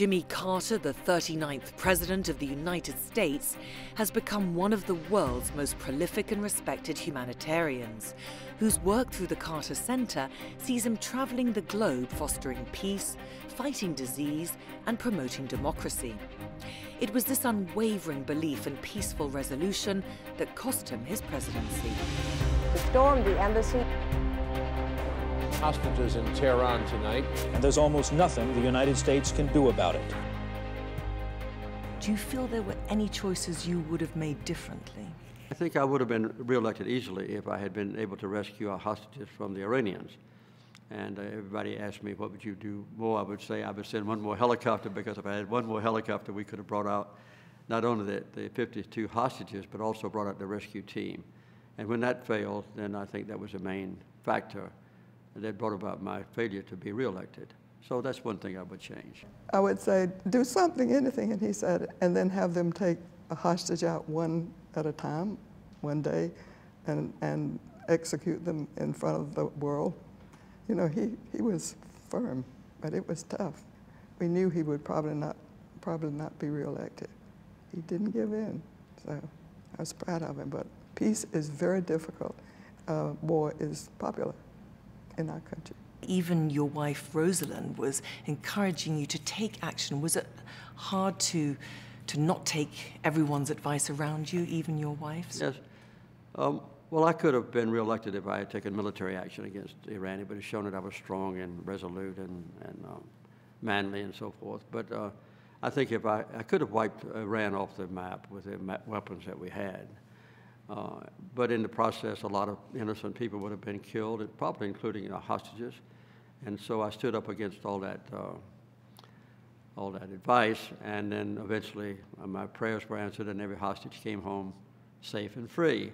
Jimmy Carter, the 39th President of the United States, has become one of the world's most prolific and respected humanitarians, whose work through the Carter Center sees him traveling the globe fostering peace, fighting disease, and promoting democracy. It was this unwavering belief in peaceful resolution that cost him his presidency. We stormed the embassy hostages in Tehran tonight. And there's almost nothing the United States can do about it. Do you feel there were any choices you would have made differently? I think I would have been reelected easily if I had been able to rescue our hostages from the Iranians. And uh, everybody asked me, what would you do more? I would say I would send one more helicopter because if I had one more helicopter, we could have brought out not only the, the 52 hostages, but also brought out the rescue team. And when that failed, then I think that was the main factor that brought about my failure to be reelected. So that's one thing I would change. I would say, do something, anything, and he said, and then have them take a hostage out one at a time, one day, and, and execute them in front of the world. You know, he, he was firm, but it was tough. We knew he would probably not, probably not be reelected. He didn't give in, so I was proud of him. But peace is very difficult. Uh, war is popular in our country. Even your wife, Rosalynn, was encouraging you to take action. Was it hard to, to not take everyone's advice around you, even your wife's? Yes. Um, well, I could have been reelected if I had taken military action against Iran. It would have shown that I was strong and resolute and, and um, manly and so forth. But uh, I think if I, I could have wiped Iran off the map with the weapons that we had. Uh, but in the process, a lot of innocent people would have been killed, probably including uh, hostages. And so I stood up against all that, uh, all that advice, and then eventually uh, my prayers were answered, and every hostage came home safe and free.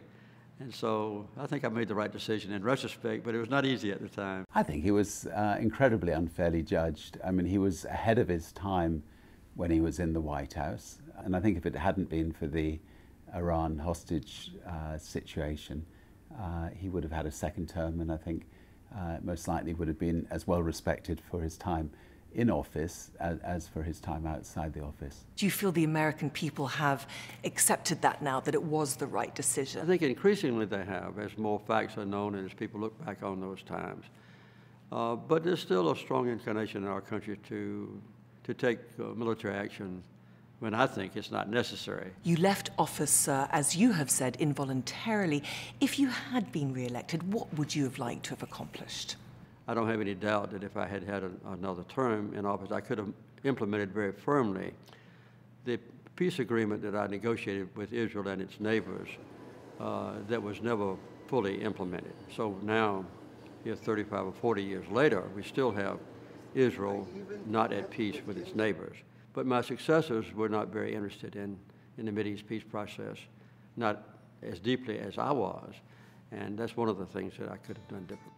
And so I think I made the right decision in retrospect, but it was not easy at the time. I think he was uh, incredibly unfairly judged. I mean, he was ahead of his time when he was in the White House, and I think if it hadn't been for the Iran hostage uh, situation, uh, he would have had a second term and I think uh, most likely would have been as well respected for his time in office as, as, for his time outside the office. Do you feel the American people have accepted that now, that it was the right decision? I think increasingly they have, as more facts are known and as people look back on those times. Uh, but there's still a strong inclination in our country to, to take uh, military action when I think it's not necessary. You left office, sir, as you have said, involuntarily. If you had been re-elected, what would you have liked to have accomplished? I don't have any doubt that if I had had a, another term in office, I could have implemented very firmly the peace agreement that I negotiated with Israel and its neighbors uh, that was never fully implemented. So now, here 35 or 40 years later, we still have Israel not at peace with its neighbors. But my successors were not very interested in, in the Mideast peace process, not as deeply as I was. And that's one of the things that I could have done differently.